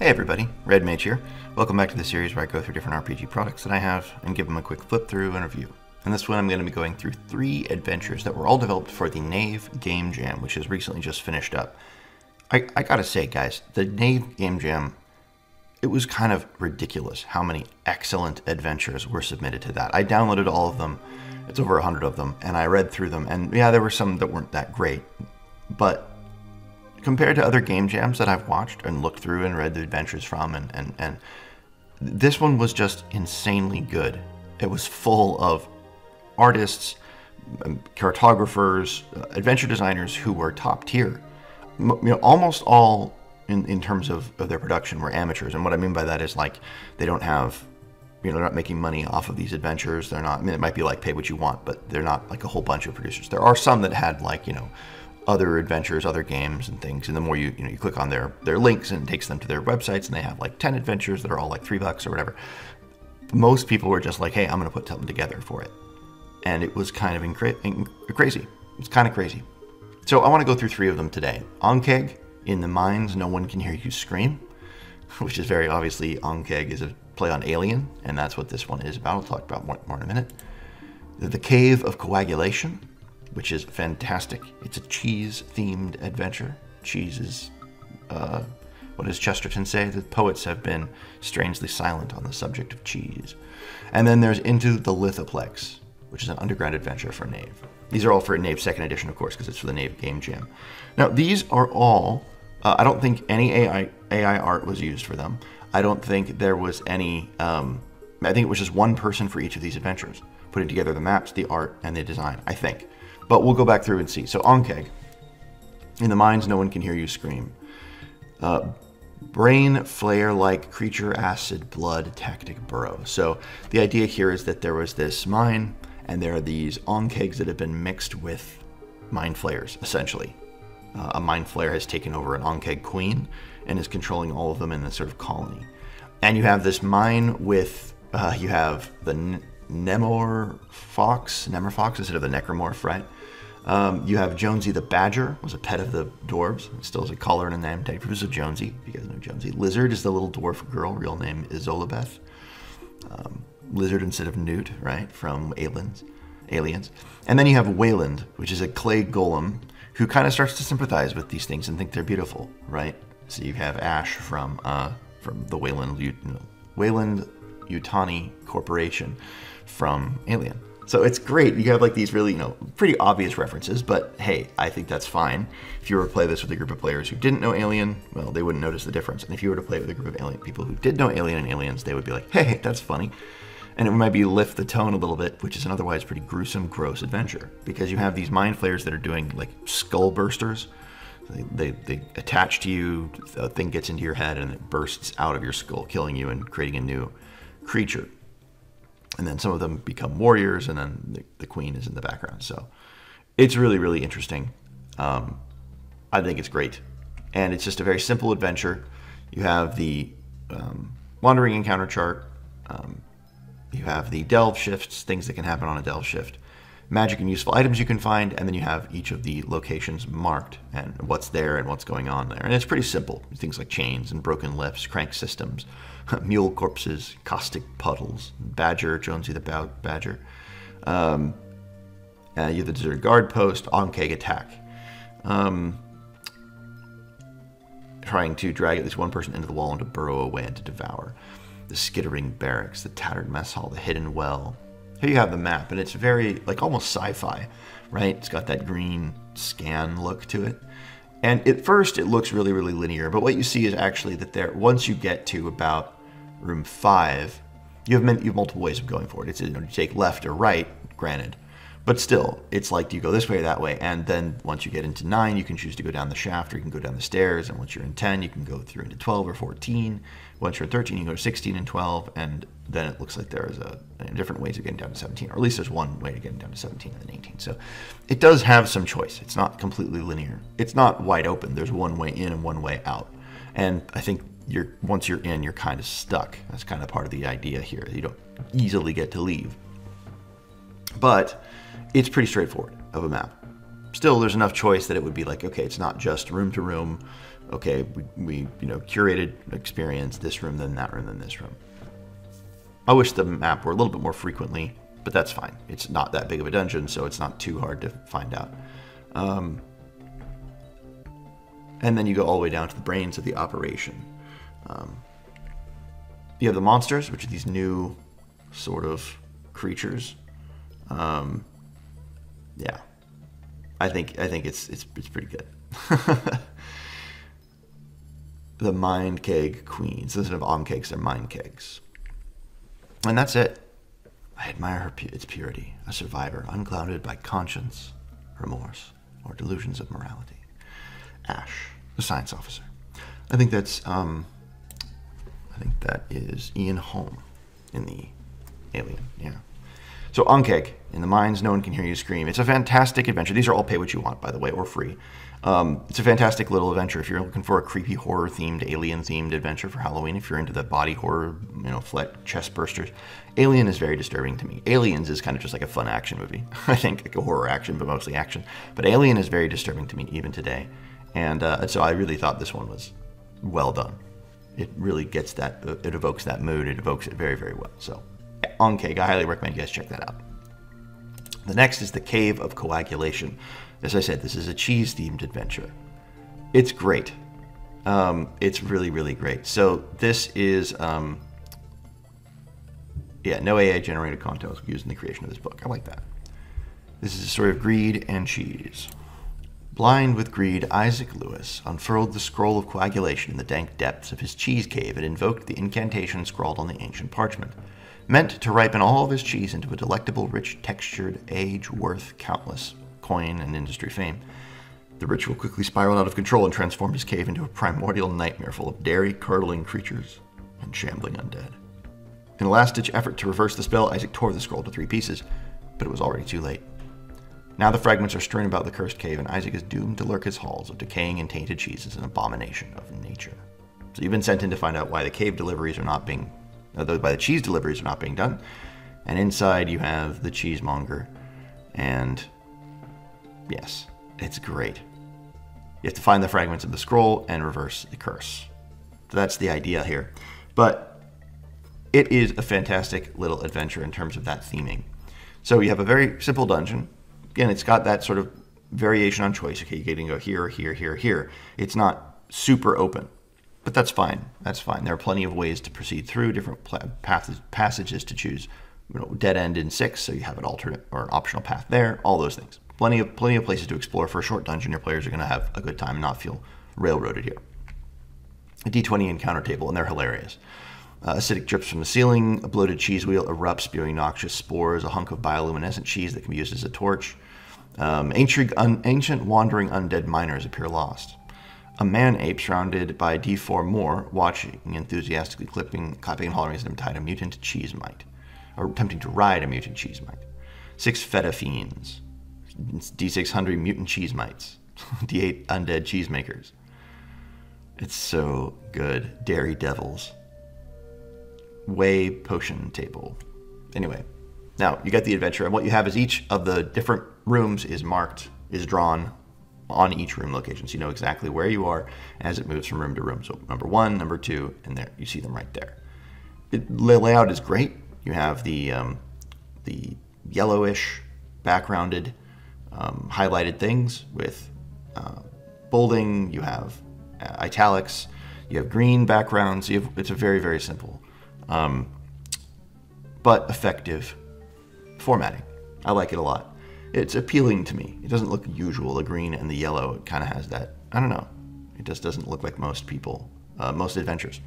Hey everybody, Red Mage here. Welcome back to the series where I go through different RPG products that I have and give them a quick flip through and review. In this one, I'm going to be going through three adventures that were all developed for the Knave Game Jam, which has recently just finished up. I, I gotta say, guys, the Knave Game Jam, it was kind of ridiculous how many excellent adventures were submitted to that. I downloaded all of them, it's over 100 of them, and I read through them, and yeah, there were some that weren't that great, but compared to other game jams that I've watched and looked through and read the adventures from, and, and, and this one was just insanely good. It was full of artists, um, cartographers, uh, adventure designers who were top tier. You know, almost all in, in terms of, of their production were amateurs. And what I mean by that is like they don't have, you know, they're not making money off of these adventures. They're not, I mean, it might be like pay what you want, but they're not like a whole bunch of producers. There are some that had like, you know, other adventures, other games and things. And the more you you know you click on their their links and it takes them to their websites and they have like 10 adventures that are all like 3 bucks or whatever. Most people were just like, "Hey, I'm going to put something together for it." And it was kind of incra- in- crazy. It's kind of crazy. So I want to go through 3 of them today. Ankheg, in the mines no one can hear you scream, which is very obviously Ankheg is a play on Alien, and that's what this one is about. I'll talk about more, more in a minute. The Cave of Coagulation, which is fantastic. It's a cheese themed adventure. Cheese is, uh, what does Chesterton say? The poets have been strangely silent on the subject of cheese. And then there's Into the Lithoplex, which is an underground adventure for Knave. These are all for Knave second edition, of course, because it's for the Knave Game Jam. Now, these are all, uh, I don't think any AI, AI art was used for them. I don't think there was any, um, I think it was just one person for each of these adventures, putting together the maps, the art, and the design, I think. But we'll go back through and see. So Ankheg. In the mines, no one can hear you scream. Uh, brain flare like creature acid blood tactic burrow. So the idea here is that there was this mine, and there are these Ankhegs that have been mixed with mind flayers, essentially. Uh, a mind flayer has taken over an Ankheg queen and is controlling all of them in a sort of colony. And you have this mine with, uh, you have the Nemor Fox, Nemor Fox instead of the Necromorph, right? Um, you have Jonesy the Badger, was a pet of the dwarves. Still has a collar and a name tag. Purpose of Jonesy, if you guys know Jonesy. Lizard is the little dwarf girl. Real name is Zolabeth. Um, Lizard instead of Newt, right? From Aliens. Aliens. And then you have Wayland, which is a clay golem who kind of starts to sympathize with these things and think they're beautiful, right? So you have Ash from uh, from the Wayland Weyland Yutani Corporation from Alien. So it's great. You have like these really, you know, pretty obvious references, but hey, I think that's fine. If you were to play this with a group of players who didn't know Alien, well, they wouldn't notice the difference. And if you were to play with a group of alien people who did know Alien and Aliens, they would be like, hey, that's funny. And it might be lift the tone a little bit, which is an otherwise pretty gruesome, gross adventure. Because you have these mind flayers that are doing like skull bursters. They, they, they attach to you, a thing gets into your head and it bursts out of your skull, killing you and creating a new creature and then some of them become warriors, and then the, the queen is in the background. So it's really, really interesting. Um, I think it's great, and it's just a very simple adventure. You have the um, wandering encounter chart. Um, you have the delve shifts, things that can happen on a delve shift, magic and useful items you can find, and then you have each of the locations marked and what's there and what's going on there. And it's pretty simple. Things like chains and broken lifts, crank systems, mule corpses, caustic puddles, badger, Jonesy the badger. Um, uh, you have the deserted guard post, Ankeg attack. Um, trying to drag at least one person into the wall and to burrow away and to devour. The skittering barracks, the tattered mess hall, the hidden well. Here you have the map, and it's very, like, almost sci fi, right? It's got that green scan look to it. And at first, it looks really, really linear, but what you see is actually that there, once you get to about room five, you have, you have multiple ways of going for it. It's you, know, you take left or right, granted, but still, it's like do you go this way or that way? And then once you get into nine, you can choose to go down the shaft or you can go down the stairs. And once you're in 10, you can go through into 12 or 14. Once you're in 13, you can go to 16 and 12. And then it looks like there is a, a different ways of getting down to 17, or at least there's one way to get down to 17 and then 18. So it does have some choice. It's not completely linear. It's not wide open. There's one way in and one way out. And I think you're once you're in, you're kind of stuck. That's kind of part of the idea here. You don't easily get to leave. But it's pretty straightforward of a map. Still, there's enough choice that it would be like, okay, it's not just room to room, okay, we, we you know curated experience this room, then that room, then this room. I wish the map were a little bit more frequently, but that's fine. It's not that big of a dungeon, so it's not too hard to find out. Um, and then you go all the way down to the brains of the operation. Um, you have the monsters, which are these new sort of creatures. Um, yeah, I think I think it's it's it's pretty good. the mind keg queens instead of om kegs, they're mind kegs, and that's it. I admire her pu- its purity, a survivor unclouded by conscience, remorse, or delusions of morality. Ash, the science officer. I think that's um, I think that is Ian Holm in the Alien. Yeah. So Ankheg, in the mines, no one can hear you scream. It's a fantastic adventure. These are all pay what you want, by the way, or free. Um, it's a fantastic little adventure. If you're looking for a creepy horror themed, alien themed adventure for Halloween, if you're into the body horror, you know, flat chest bursters, Alien is very disturbing to me. Aliens is kind of just like a fun action movie. I think like a horror action, but mostly action. But Alien is very disturbing to me even today, and uh, so I really thought this one was well done. It really gets that. It evokes that mood. It evokes it very, very well. So Ankheg. I highly recommend you guys check that out. The next is the Cave of Coagulation. As I said, this is a cheese themed adventure. It's great. Um, it's really, really great. So this is, um, yeah, no AI generated content was used in the creation of this book. I like that. This is a story of greed and cheese. Blind with greed, Isaac Lewis unfurled the scroll of coagulation in the dank depths of his cheese cave and invoked the incantation scrawled on the ancient parchment meant to ripen all of his cheese into a delectable, rich, textured age worth countless coin and industry fame. The ritual quickly spiraled out of control and transformed his cave into a primordial nightmare full of dairy curdling creatures and shambling undead. In a last ditch effort to reverse the spell, Isaac tore the scroll to three pieces, but it was already too late. Now the fragments are strewn about the cursed cave, and Isaac is doomed to lurk its halls of decaying and tainted cheese as an abomination of nature. So you've been sent in to find out why the cave deliveries are not being although by the cheese deliveries are not being done. And inside you have the cheesemonger. And yes, it's great. You have to find the fragments of the scroll and reverse the curse. So that's the idea here. But it is a fantastic little adventure in terms of that theming. So you have a very simple dungeon. Again, it's got that sort of variation on choice. Okay, you can go here, here, here, here. It's not super open. But that's fine. That's fine. There are plenty of ways to proceed through different paths, passages to choose. You know, dead end in six, so you have an alternate or an optional path there. All those things. Plenty of plenty of places to explore for a short dungeon. Your players are going to have a good time and not feel railroaded here. A D20 encounter table, and they're hilarious. Uh, acidic drips from the ceiling. A bloated cheese wheel erupts, spewing noxious spores. A hunk of bioluminescent cheese that can be used as a torch. Um, ancient, un, ancient wandering undead miners appear lost a man ape surrounded by D4 more, watching, enthusiastically clipping, clapping and hollering as him tied a mutant cheese mite, or attempting to ride a mutant cheese mite. Six feta fiends, D600 mutant cheese mites, D8 undead cheesemakers. It's so good. Dairy devils. Whey potion table. Anyway, now you get the adventure, and what you have is each of the different rooms is marked, is drawn on each room location. So you know exactly where you are as it moves from room to room. So number one, number two, and there you see them right there. the layout is great. You have the um, the yellowish backgrounded um, highlighted things with uh, bolding. You have uh, italics. You have green backgrounds. Have, it's a very very simple, um, but effective formatting. I like it a lot it's appealing to me. It doesn't look usual. The green and the yellow it kind of has that. I don't know. It just doesn't look like most people, uh, most adventures.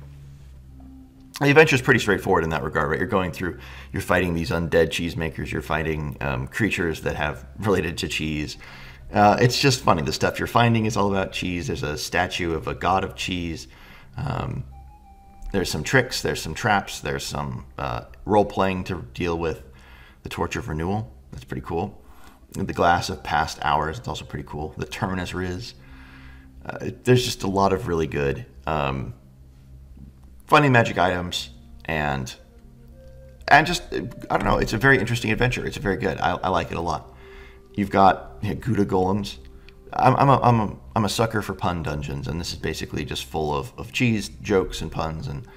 The adventure is pretty straightforward in that regard, right? You're going through, you're fighting these undead cheesemakers, you're fighting um, creatures that have related to cheese. Uh, it's just funny. The stuff you're finding is all about cheese. There's a statue of a god of cheese. Um, there's some tricks, there's some traps, there's some uh, role playing to deal with the torture of renewal. That's pretty cool the glass of past hours. It's also pretty cool. The Terminus Riz. Uh, there's just a lot of really good um, funny magic items and and just I don't know. It's a very interesting adventure. It's very good. I, I like it a lot. You've got you know, Gouda golems. I'm I'm a, I'm a, I'm a sucker for pun dungeons, and this is basically just full of, of cheese jokes and puns and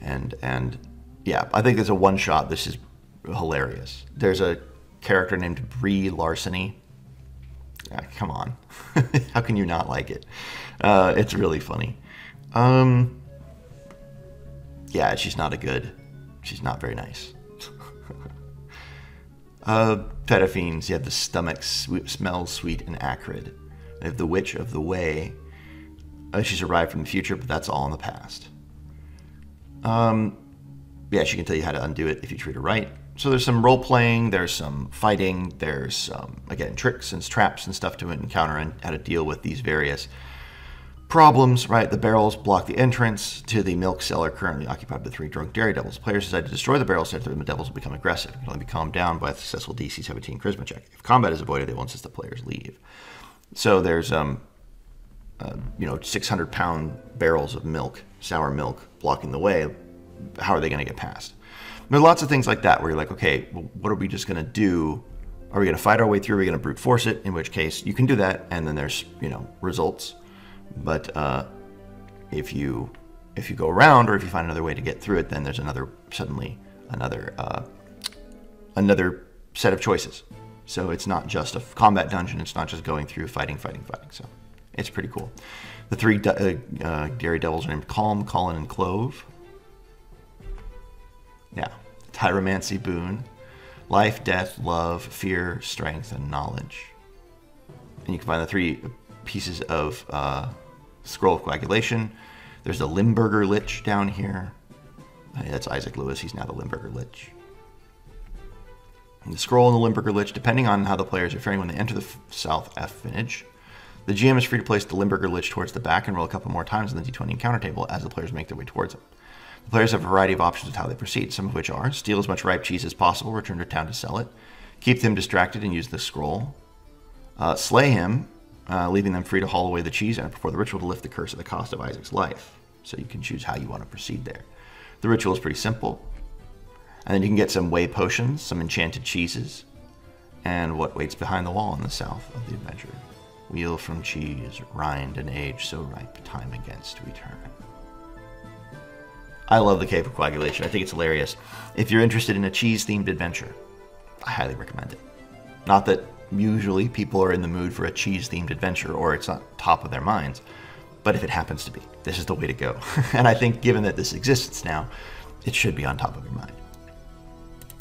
and and yeah, I think as a one shot, this is hilarious. There's a character named Brie Larceny. Ah, come on, how can you not like it? Uh, it's really funny. Um, yeah, she's not a good. She's not very nice. uh, you have the stomach sw- smells sweet and acrid. They have the Witch of the Whey. Uh, she's arrived from the future, but that's all in the past. Um, yeah, she can tell you how to undo it if you treat her right. So there's some role playing, there's some fighting, there's um, again tricks and traps and stuff to encounter and how to deal with these various problems. Right, the barrels block the entrance to the milk cellar currently occupied by three drunk dairy devils. Players decide to destroy the barrels after the devils will become aggressive. It can only be calmed down by a successful DC 17 charisma check. If combat is avoided, they will insist the players leave. So there's um, uh, you know 600 pound barrels of milk, sour milk, blocking the way. How are they going to get past? There are lots of things like that where you're like, okay, well, what are we just to do? Are we to fight our way through? Are we to brute force it? In which case, you can do that, and then there's you know results. But uh, if you if you go around, or if you find another way to get through it, then there's another suddenly another uh, another set of choices. So it's not just a combat dungeon. It's not just going through fighting, fighting, fighting. So it's pretty cool. The three uh, uh, Dairy Devils are named Calm, Colin, and Clove. Yeah. Tyromancy boon. Life, death, love, fear, strength, and knowledge. And you can find the three pieces of uh, Scroll of Coagulation. There's the Limburger Lich down here. That's Isaac Lewis. He's now the Limburger Lich. And the Scroll and the Limburger Lich, depending on how the players are faring when they enter the South F Vintage. The GM is free to place the Limburger Lich towards the back and roll a couple more times on the D20 encounter table as the players make their way towards him. The players have a variety of options with how they proceed, some of which are steal as much ripe cheese as possible, return to town to sell it, keep them distracted and use the scroll, uh, slay him, uh, leaving them free to haul away the cheese and perform the ritual to lift the curse at the cost of Isaac's life. So you can choose how you want to proceed there. The ritual is pretty simple. And then you can get some whey potions, some enchanted cheeses, and what waits behind the wall in the south of the adventure. Wheel from cheese, rind and age so ripe, time against we turn. I love the Cave of Coagulation. I think it's hilarious. If you're interested in a cheese themed adventure, I highly recommend it. Not that usually people are in the mood for a cheese themed adventure or it's not top of their minds, but if it happens to be, this is the way to go. and I think given that this exists now, it should be on top of your mind.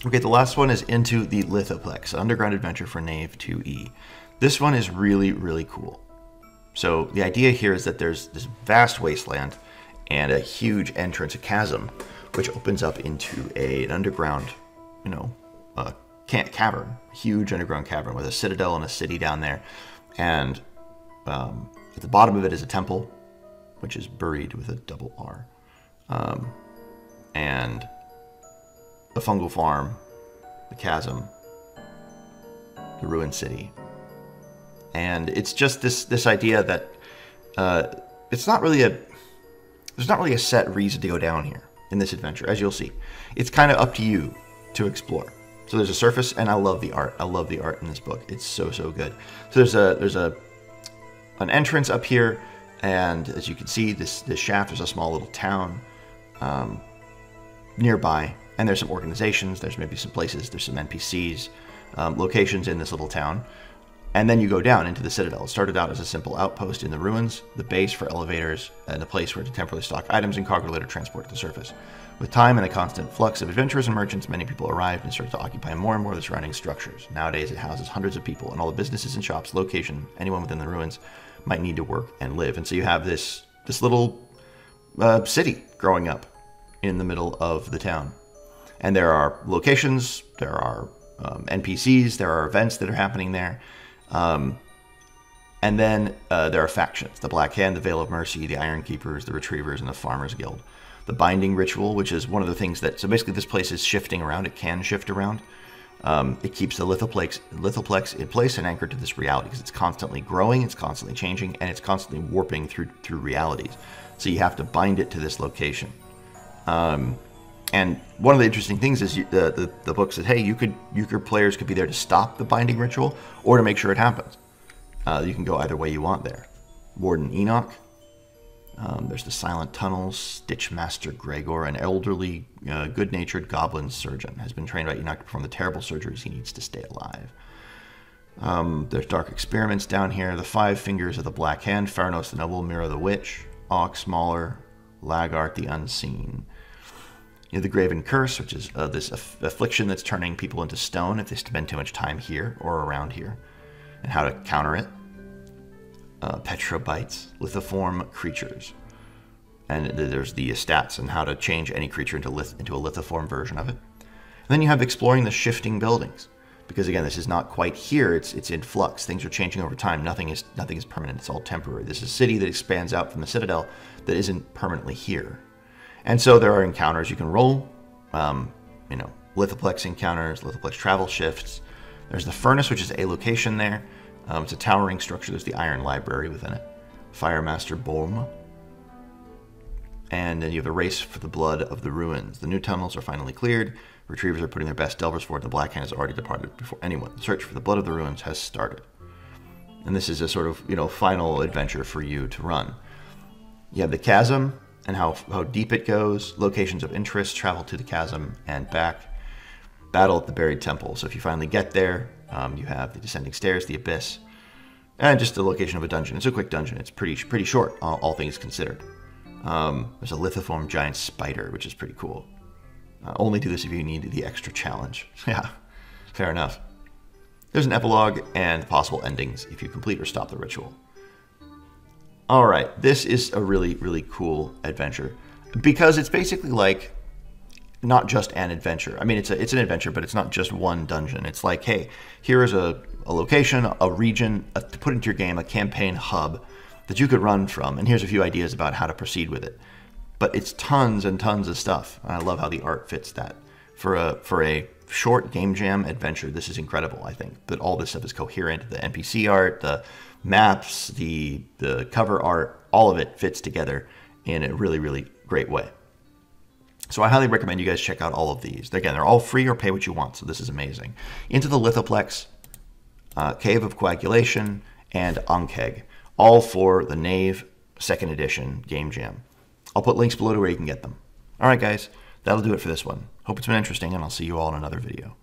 Okay, the last one is Into the Lithoplex, underground adventure for Knave 2E. This one is really, really cool. So the idea here is that there's this vast wasteland and a huge entrance, a chasm, which opens up into a, an underground, you know, uh, cavern, huge underground cavern with a citadel and a city down there. And um, at the bottom of it is a temple, which is buried with a double R. Um, and a fungal farm, the chasm, the ruined city. And it's just this this idea that uh, it's not really a there's not really a set reason to go down here in this adventure, as you'll see. It's kind of up to you to explore. So there's a surface, and I love the art. I love the art in this book. It's so so good. So there's a there's a an entrance up here, and as you can see, this this shaft is a small little town um, nearby, and there's some organizations. There's maybe some places. There's some NPCs, um, locations in this little town. And then you go down into the Citadel. It started out as a simple outpost in the ruins, the base for elevators, and a place where to temporarily stock items and cargo later transport to the surface. With time and a constant flux of adventurers and merchants, many people arrived and started to occupy more and more of the surrounding structures. Nowadays, it houses hundreds of people, and all the businesses and shops, location, anyone within the ruins might need to work and live. And so you have this this little uh, city growing up in the middle of the town, and there are locations, there are um, NPCs, there are events that are happening there. Um, and then uh, there are factions the Black Hand, the Veil of Mercy, the Iron Keepers, the Retrievers, and the Farmers Guild. The Binding Ritual, which is one of the things that. So basically, this place is shifting around. It can shift around. Um, it keeps the lithoplex, lithoplex in place and anchored to this reality because it's constantly growing, it's constantly changing, and it's constantly warping through through realities. So you have to bind it to this location. Um, and one of the interesting things is you, the, the, the book said, hey, you could euchre players could be there to stop the binding ritual or to make sure it happens. Uh, you can go either way you want there. Warden Enoch. Um, there's the Silent Tunnels, Stitch Master Gregor, an elderly, uh, good natured goblin surgeon, has been trained by Enoch to perform the terrible surgeries he needs to stay alive. Um, there's Dark Experiments down here, the Five Fingers of the Black Hand, Pharanos the Noble, Mira the Witch, Ox Mauler, Lagart the Unseen. You have the Graven Curse, which is uh, this aff- affliction that's turning people into stone if they spend too much time here or around here, and how to counter it uh, petrobites, lithiform creatures. And there's the stats and how to change any creature into, lith- into a lithiform version of it. And then you have exploring the shifting buildings, because again, this is not quite here. It's it's in flux. Things are changing over time. Nothing is nothing is permanent. It's all temporary. This is a city that expands out from the citadel that isn't permanently here. And so there are encounters you can roll. Um, you know, lithoplex encounters, lithoplex travel shifts. There's the furnace, which is a location there. Um, it's a towering structure. There's the Iron Library within it. Firemaster Bohm. And then you have a race for the blood of the ruins. The new tunnels are finally cleared. Retrievers are putting their best delvers forward. The Black Hand has already departed before anyone. The search for the blood of the ruins has started. And this is a sort of, you know, final adventure for you to run. You have the chasm and how, how deep it goes, locations of interest, travel to the chasm and back, battle at the buried temple. So if you finally get there, um, you have the descending stairs, the abyss, and just the location of a dungeon. It's a quick dungeon. It's pretty pretty short, all, all things considered. Um, there's a lithiform giant spider, which is pretty cool. Uh, only do this if you need the extra challenge. yeah, fair enough. There's an epilogue and possible endings if you complete or stop the ritual. All right, this is a really, really cool adventure because it's basically like not just an adventure. I mean, it's a, it's an adventure, but it's not just one dungeon. It's like, hey, here is a, a location, a region a, to put into your game, a campaign hub that you could run from, and here's a few ideas about how to proceed with it. But it's tons and tons of stuff. And I love how the art fits that. For a for a short game jam adventure, this is incredible. I think that all this stuff is coherent. The NPC art, the maps, the the cover art, all of it fits together in a really really great way. So I highly recommend you guys check out all of these. Again, they're all free or pay what you want, so this is amazing. Into the Lithoplex, uh, Cave of Coagulation, and Ankheg, all for the Knave Second Edition Game Jam. I'll put links below to where you can get them. All right, guys, that'll do it for this one. Hope it's been interesting, and I'll see you all in another video.